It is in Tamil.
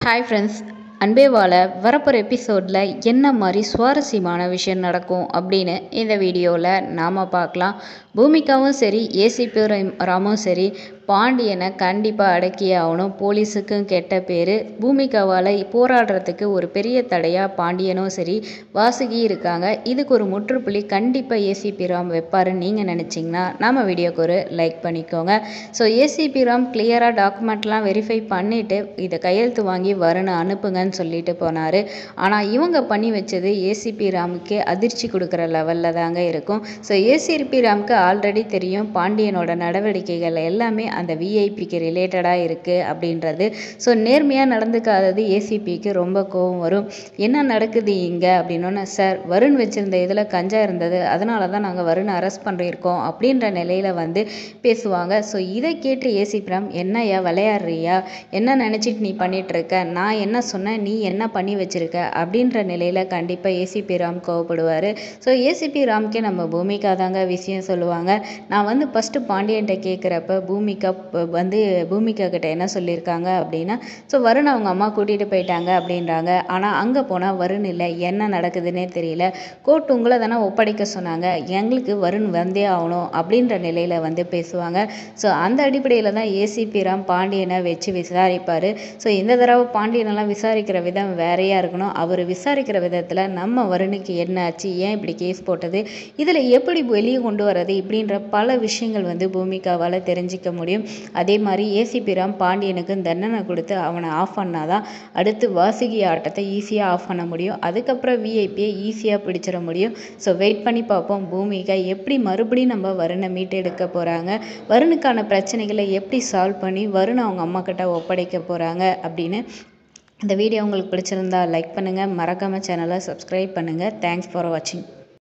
ஹாய் ஃப்ரெண்ட்ஸ் அன்பே வாழ வரப்போகிற எபிசோடில் என்ன மாதிரி சுவாரஸ்யமான விஷயம் நடக்கும் அப்படின்னு இந்த வீடியோவில் நாம் பார்க்கலாம். பூமிகாவும் சரி ஏசிபி ராமும் சரி பாண்டியனை கண்டிப்பாக அடக்கியே ஆகணும். போலீஸுக்கும் கெட்ட பேர். பூமிகாவால் போராடுறதுக்கு ஒரு பெரிய தடையாக பாண்டியனும் சரி வாசுகி இருக்காங்க. இதுக்கு ஒரு முற்றுப்புள்ளி கண்டிப்பாக ஏசிபி ராம் வைப்பாருன்னு நீங்கள் நினச்சிங்கன்னா நம்ம வீடியோக்கு ஒரு லைக் பண்ணிக்கோங்க. ஸோ ஏசிபி ராம் கிளியராக டாக்குமெண்ட்லாம் வெரிஃபை பண்ணிவிட்டு இதை கையெழுத்து வாங்கி வரணும் அனுப்புங்கன்னு சொல்லிட்டு போனார். ஆனால் இவங்க பண்ணி வச்சது ஏசிபி ராமுக்கே அதிர்ச்சி கொடுக்குற லெவலில் தாங்க இருக்கும். ஸோ ஏசிபி ராமுக்கு ஆல்ரெடி தெரியும் பாண்டியனோட நடவடிக்கைகள் எல்லாமே அந்த விஐபிக்கு ரிலேட்டடாக இருக்குது அப்படின்றது. ஸோ நேர்மையாக நடந்துக்காதது ஏசிபிக்கு ரொம்ப கோபம் வரும். என்ன நடக்குது இங்கே அப்படின்னோன்னு சார் வருண் வச்சுருந்த இதில் கஞ்சா இருந்தது. அதனால தான் நாங்கள் வருண் அரெஸ்ட் பண்ணியிருக்கோம் அப்படின்ற நிலையில் வந்து பேசுவாங்க. ஸோ இதை கேட்டு ஏசிபி ராம் என்னையா விளையாடுறியா? என்ன நினச்சிட்டு நீ பண்ணிகிட்ருக்க நான் என்ன சொன்னேன்? நீ என்ன பண்ணி வச்சிருக்க? அப்படின்ற நிலையில் கண்டிப்பாக ஏசிபி ராம் கோவப்படுவார். ஸோ ஏசிபி ராம்க்கே நம்ம பூமிக்கா தாங்க விஷயம் சொல்லுவாங்க. நான் வந்து ஃபஸ்ட்டு பாண்டியன்ட்ட கேட்குறப்ப பூமிக்கா வந்து பூமிகா கிட்ட என்ன சொல்லியிருக்காங்க அப்படின்னா ஸோ வருண் அவங்க அம்மா கூட்டிகிட்டு போயிட்டாங்க அப்படின்றாங்க. ஆனால் அங்கே போனால் வருண் இல்லை என்ன நடக்குதுன்னே தெரியல. கோர்ட் உங்களை தானே ஒப்படைக்க சொன்னாங்க. எங்களுக்கு வருண் வந்தே ஆகணும் அப்படின்ற நிலையில் வந்து பேசுவாங்க. ஸோ அந்த அடிப்படையில் தான் ஏசிபி ராம் பாண்டியனை வச்சு விசாரிப்பார். ஸோ இந்த தடவை பாண்டியனெல்லாம் விசாரிக்கிற விதம் வேறையாக இருக்கணும். அவர் விசாரிக்கிற விதத்தில் நம்ம வருணுக்கு என்ன ஆச்சு ஏன் இப்படி கேஸ் போட்டது இதில் எப்படி வெளியே கொண்டு வர்றது இப்படின்ற பல விஷயங்கள் வந்து பூமிகாவால் தெரிஞ்சிக்க முடியும். அதே மாதிரி ஏசிபி ராம் பாண்டியனுக்கு தண்டனை கொடுத்து அவனை ஆஃப் பண்ணாதான் அடுத்து வாசுகி ஆட்டத்தை ஈஸியாக ஆஃப் பண்ண முடியும். அதுக்கப்புறம் விஐபியை ஈஸியாக பிடிச்சிட முடியும். ஸோ வெயிட் பண்ணி பார்ப்போம். பூமிகா எப்படி மறுபடியும் நம்ம வருணை மீட்டெடுக்க போகிறாங்க வருணுக்கான பிரச்சனைகளை எப்படி சால்வ் பண்ணி வருண் அவங்க அம்மா கிட்ட ஒப்படைக்க போகிறாங்க அப்படின்னு இந்த வீடியோ உங்களுக்கு பிடிச்சிருந்தா லைக் பண்ணுங்கள் மறக்காமல் சேனலை சப்ஸ்கிரைப் பண்ணுங்கள் தேங்க்ஸ் ஃபார் வாட்சிங்